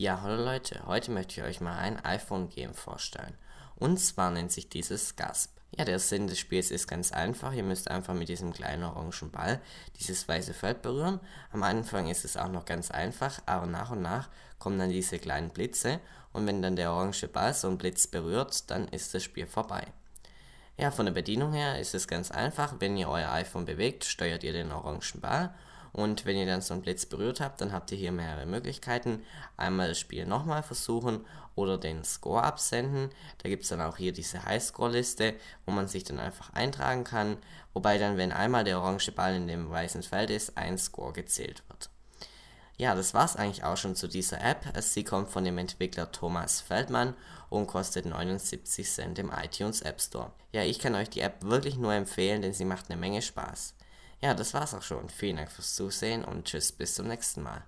Ja, hallo Leute, heute möchte ich euch mal ein iPhone-Game vorstellen. Und zwar nennt sich dieses Gasp. Ja, der Sinn des Spiels ist ganz einfach. Ihr müsst einfach mit diesem kleinen orangen Ball dieses weiße Feld berühren. Am Anfang ist es auch noch ganz einfach, aber nach und nach kommen dann diese kleinen Blitze. Und wenn dann der orange Ball so einen Blitz berührt, dann ist das Spiel vorbei. Ja, von der Bedienung her ist es ganz einfach. Wenn ihr euer iPhone bewegt, steuert ihr den orangen Ball und wenn ihr dann so einen Blitz berührt habt, dann habt ihr hier mehrere Möglichkeiten. Einmal das Spiel nochmal versuchen oder den Score absenden. Da gibt es dann auch hier diese Highscore-Liste, wo man sich dann einfach eintragen kann. Wobei dann, wenn einmal der orange Ball in dem weißen Feld ist, ein Score gezählt wird. Ja, das war's eigentlich auch schon zu dieser App. Sie kommt von dem Entwickler Thomas Feldmann und kostet 79 Cent im iTunes App Store. Ja, ich kann euch die App wirklich nur empfehlen, denn sie macht eine Menge Spaß. Ja, das war's auch schon. Vielen Dank fürs Zusehen und tschüss, bis zum nächsten Mal.